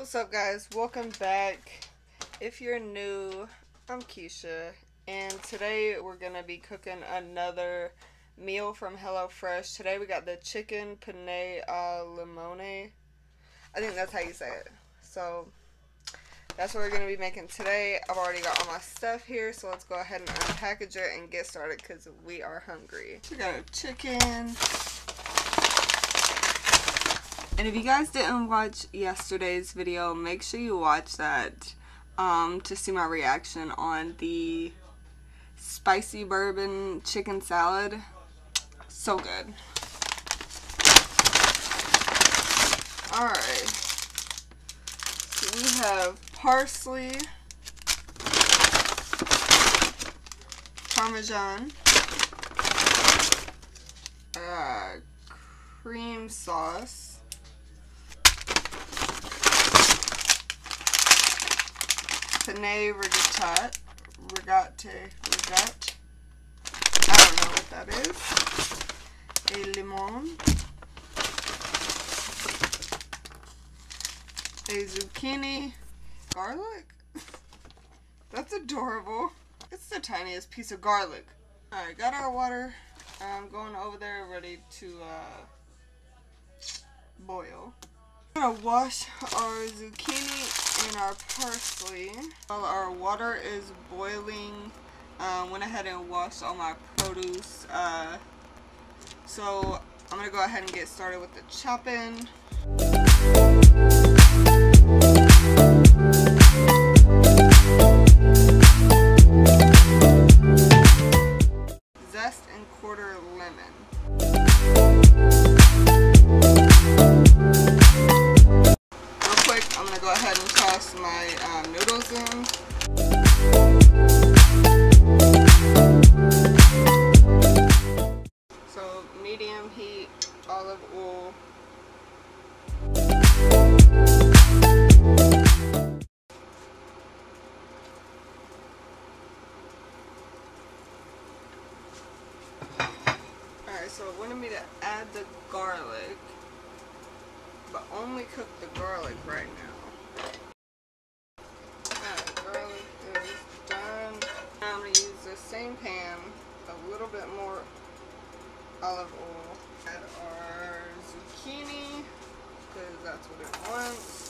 What's up, guys? Welcome back. If you're new, I'm Kesha, and today we're gonna be cooking another meal from HelloFresh. Today we got the chicken penne al limone. I think that's how you say it. So that's what we're gonna be making today. I've already got all my stuff here, so let's go ahead and unpackage it and get started because we are hungry. We got a chicken. And if you guys didn't watch yesterday's video, make sure you watch that um, to see my reaction on the spicy bourbon chicken salad. So good. Alright. So we have parsley, parmesan, uh, cream sauce, penne rigatone, rigate, rigate. I don't know what that is. A limon. A zucchini. Garlic? That's adorable. It's the tiniest piece of garlic. Alright, got our water. I'm going over there ready to uh, boil. I'm gonna wash our zucchini and our parsley. While our water is boiling, uh, went ahead and washed all my produce. Uh, so I'm gonna go ahead and get started with the chopping. Zest and quarter lemon. So it wanted me to add the garlic but only cook the garlic right now. Garlic is done. Now I'm going to use the same pan, a little bit more olive oil. Add our zucchini, because that's what it wants.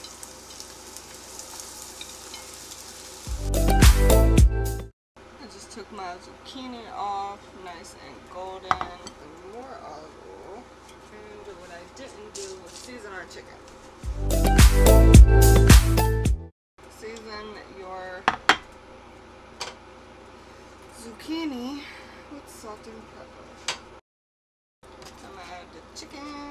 My zucchini off, nice and golden. And more olive oil. And what I didn't do was season our chicken. Season your zucchini with salt and pepper. I'm gonna add the chicken.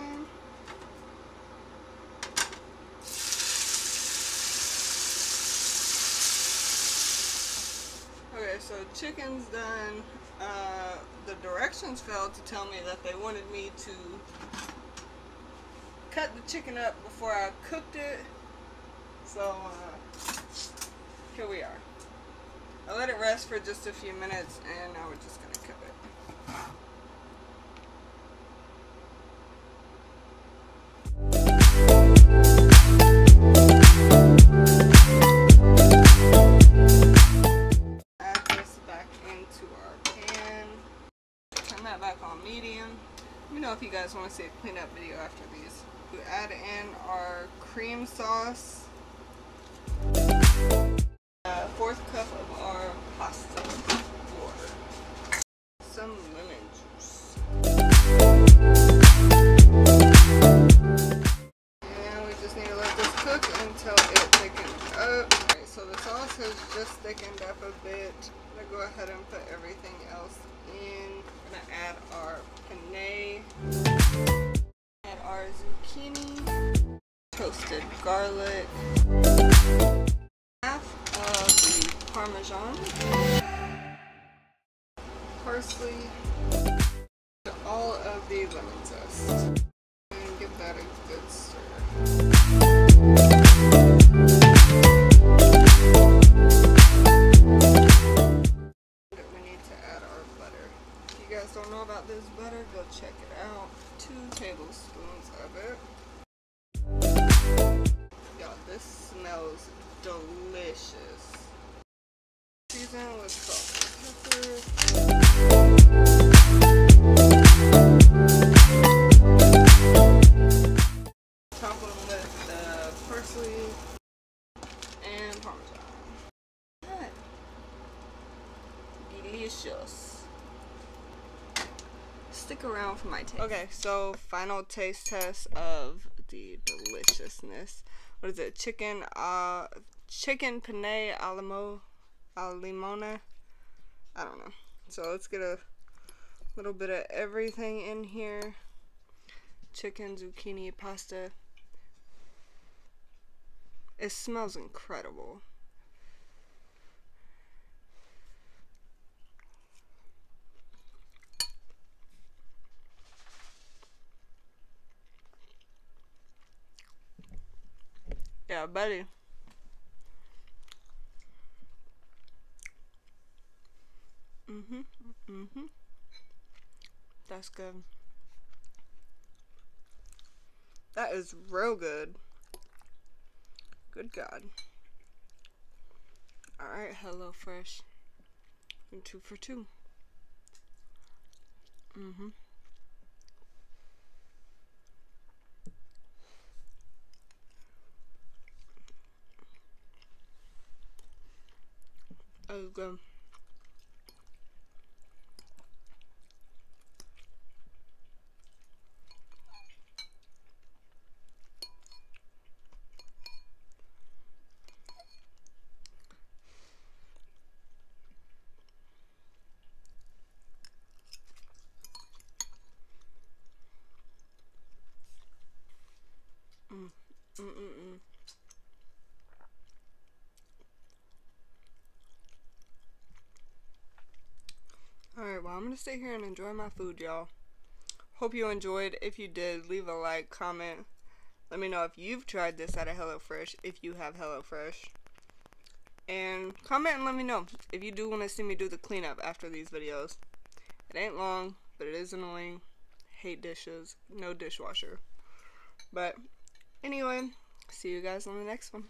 Okay, so chicken's done. Uh, the directions failed to tell me that they wanted me to cut the chicken up before I cooked it. So, uh, here we are. I let it rest for just a few minutes and now we're just gonna cook it. If you guys want to see a cleanup video after these. We add in our cream sauce. Has just thickened up a bit. I'm gonna go ahead and put everything else in. I'm gonna add our penne. Add our zucchini. Toasted garlic. Half of the parmesan. Parsley. All of the lemon zest. Delicious. Stick around for my taste. Okay, so final taste test of the deliciousness. What is it? Chicken, uh, chicken penne alamo, al limone. I don't know. So let's get a little bit of everything in here. Chicken, zucchini, pasta. It smells incredible. Yeah, buddy. Mhm. Mhm. That's good. That is real good. Good God. Alright, Hello Fresh. Two for two. Mm-hmm. Oh, To stay here and enjoy my food, y'all. Hope you enjoyed. If you did, leave a like, comment. Let me know if you've tried this at a HelloFresh, if you have HelloFresh. And comment and let me know if you do want to see me do the cleanup after these videos. It ain't long, but it is annoying. Hate dishes. No dishwasher. But anyway, see you guys on the next one.